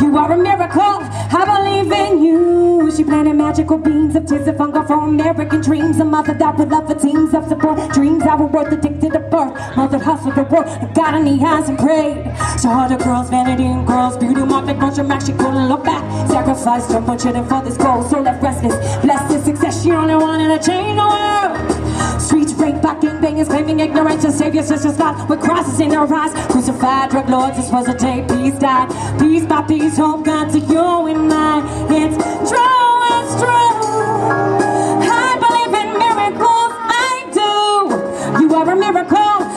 You are a miracle, I believe in you. She planted magical beams of tears of hunger for American dreams. A mother that would love the teams of support. Dreams I were worth addicted to birth. Mother hustled the world, got in the eyes and prayed. So all the girls, vanity and girls, beauty marked like bunch of Mac. She couldn't look back. Sacrificed her butchered for this goal. So left restless, blessed with success. She only wanted a chain. Streets thing is claiming ignorance to save your sister's God with crosses in her eyes. Crucified drug lords, this was the day peace died. Piece by piece, home gun to you and mine. It's true, it's true. I believe in miracles, I do. You are a miracle.